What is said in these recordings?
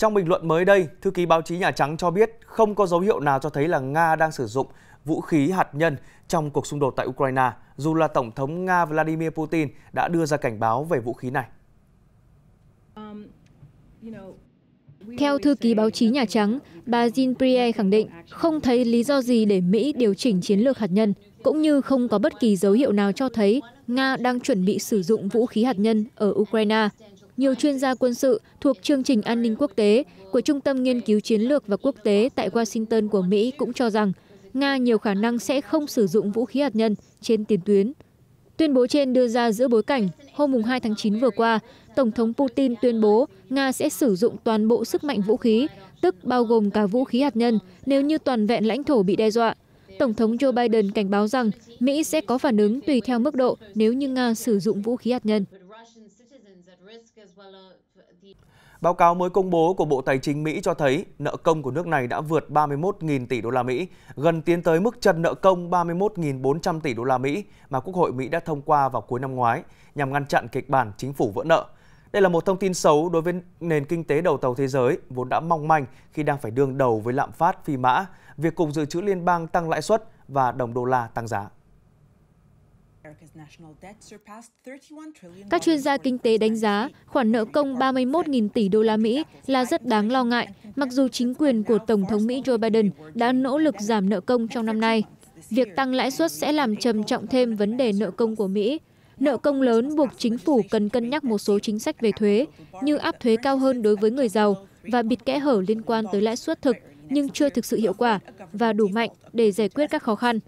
Trong bình luận mới đây, thư ký báo chí Nhà Trắng cho biết không có dấu hiệu nào cho thấy là Nga đang sử dụng vũ khí hạt nhân trong cuộc xung đột tại Ukraine, dù là Tổng thống Nga Vladimir Putin đã đưa ra cảnh báo về vũ khí này. Theo thư ký báo chí Nhà Trắng, bà Jean Pierre khẳng định không thấy lý do gì để Mỹ điều chỉnh chiến lược hạt nhân, cũng như không có bất kỳ dấu hiệu nào cho thấy Nga đang chuẩn bị sử dụng vũ khí hạt nhân ở Ukraine. Nhiều chuyên gia quân sự thuộc chương trình an ninh quốc tế của Trung tâm Nghiên cứu Chiến lược và Quốc tế tại Washington của Mỹ cũng cho rằng Nga nhiều khả năng sẽ không sử dụng vũ khí hạt nhân trên tiền tuyến. Tuyên bố trên đưa ra giữa bối cảnh hôm 2 tháng 9 vừa qua, Tổng thống Putin tuyên bố Nga sẽ sử dụng toàn bộ sức mạnh vũ khí, tức bao gồm cả vũ khí hạt nhân, nếu như toàn vẹn lãnh thổ bị đe dọa. Tổng thống Joe Biden cảnh báo rằng Mỹ sẽ có phản ứng tùy theo mức độ nếu như Nga sử dụng vũ khí hạt nhân. Báo cáo mới công bố của Bộ Tài chính Mỹ cho thấy nợ công của nước này đã vượt 31.000 tỷ đô la Mỹ, gần tiến tới mức trần nợ công 31.400 tỷ đô la Mỹ mà Quốc hội Mỹ đã thông qua vào cuối năm ngoái nhằm ngăn chặn kịch bản chính phủ vỡ nợ. Đây là một thông tin xấu đối với nền kinh tế đầu tàu thế giới vốn đã mong manh khi đang phải đương đầu với lạm phát phi mã, việc Cục Dự trữ Liên bang tăng lãi suất và đồng đô la tăng giá. Các chuyên gia kinh tế đánh giá khoản nợ công 31.000 tỷ đô la Mỹ là rất đáng lo ngại, mặc dù chính quyền của Tổng thống Mỹ Joe Biden đã nỗ lực giảm nợ công trong năm nay. Việc tăng lãi suất sẽ làm trầm trọng thêm vấn đề nợ công của Mỹ. Nợ công lớn buộc chính phủ cần cân nhắc một số chính sách về thuế, như áp thuế cao hơn đối với người giàu và bịt kẽ hở liên quan tới lãi suất thực nhưng chưa thực sự hiệu quả và đủ mạnh để giải quyết các khó khăn.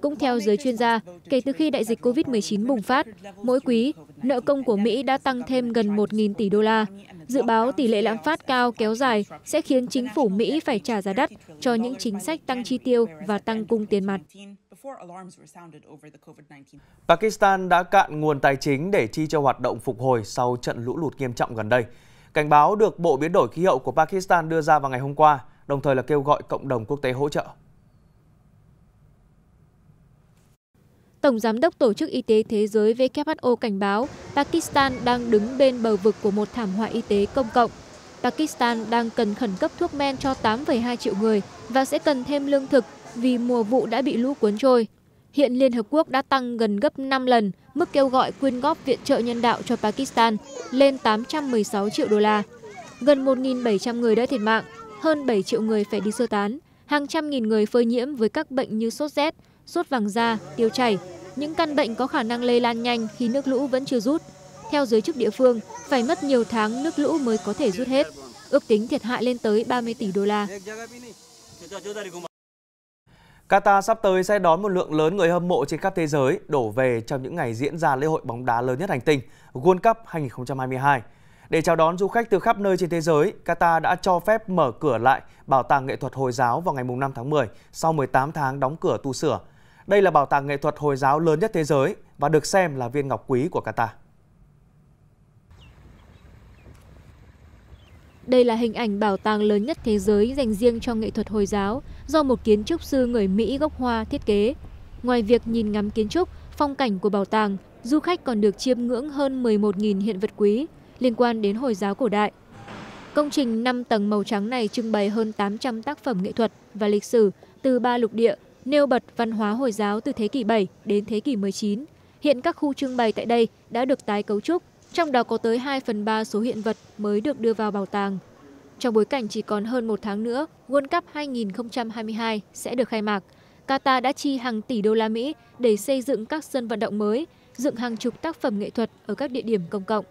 Cũng theo giới chuyên gia, kể từ khi đại dịch COVID-19 bùng phát, mỗi quý, nợ công của Mỹ đã tăng thêm gần 1.000 tỷ đô la. Dự báo tỷ lệ lạm phát cao kéo dài sẽ khiến chính phủ Mỹ phải trả giá đắt cho những chính sách tăng chi tiêu và tăng cung tiền mặt. Pakistan đã cạn nguồn tài chính để chi cho hoạt động phục hồi sau trận lũ lụt nghiêm trọng gần đây. Cảnh báo được Bộ Biến đổi Khí hậu của Pakistan đưa ra vào ngày hôm qua, đồng thời là kêu gọi cộng đồng quốc tế hỗ trợ. Tổng Giám đốc Tổ chức Y tế Thế giới WHO cảnh báo Pakistan đang đứng bên bờ vực của một thảm họa y tế công cộng. Pakistan đang cần khẩn cấp thuốc men cho 8,2 triệu người và sẽ cần thêm lương thực vì mùa vụ đã bị lũ cuốn trôi. Hiện Liên Hợp Quốc đã tăng gần gấp 5 lần mức kêu gọi quyên góp viện trợ nhân đạo cho Pakistan lên 816 triệu đô la. Gần 1.700 người đã thiệt mạng, hơn 7 triệu người phải đi sơ tán, hàng trăm nghìn người phơi nhiễm với các bệnh như sốt rét, sốt vàng da, tiêu chảy. Những căn bệnh có khả năng lây lan nhanh khi nước lũ vẫn chưa rút. Theo giới chức địa phương, phải mất nhiều tháng nước lũ mới có thể rút hết. Ước tính thiệt hại lên tới 30 tỷ đô la. Qatar sắp tới sẽ đón một lượng lớn người hâm mộ trên khắp thế giới đổ về trong những ngày diễn ra lễ hội bóng đá lớn nhất hành tinh, World Cup 2022. Để chào đón du khách từ khắp nơi trên thế giới, Qatar đã cho phép mở cửa lại Bảo tàng nghệ thuật Hồi giáo vào ngày 5 tháng 10 sau 18 tháng đóng cửa tu sửa. Đây là bảo tàng nghệ thuật Hồi giáo lớn nhất thế giới và được xem là viên ngọc quý của Qatar. Đây là hình ảnh bảo tàng lớn nhất thế giới dành riêng cho nghệ thuật Hồi giáo do một kiến trúc sư người Mỹ gốc Hoa thiết kế. Ngoài việc nhìn ngắm kiến trúc, phong cảnh của bảo tàng, du khách còn được chiêm ngưỡng hơn 11.000 hiện vật quý liên quan đến Hồi giáo cổ đại. Công trình 5 tầng màu trắng này trưng bày hơn 800 tác phẩm nghệ thuật và lịch sử từ ba lục địa, nêu bật văn hóa Hồi giáo từ thế kỷ 7 đến thế kỷ 19. Hiện các khu trưng bày tại đây đã được tái cấu trúc, trong đó có tới 2 phần 3 số hiện vật mới được đưa vào bảo tàng. Trong bối cảnh chỉ còn hơn một tháng nữa, World Cup 2022 sẽ được khai mạc. Qatar đã chi hàng tỷ đô la Mỹ để xây dựng các sân vận động mới, dựng hàng chục tác phẩm nghệ thuật ở các địa điểm công cộng.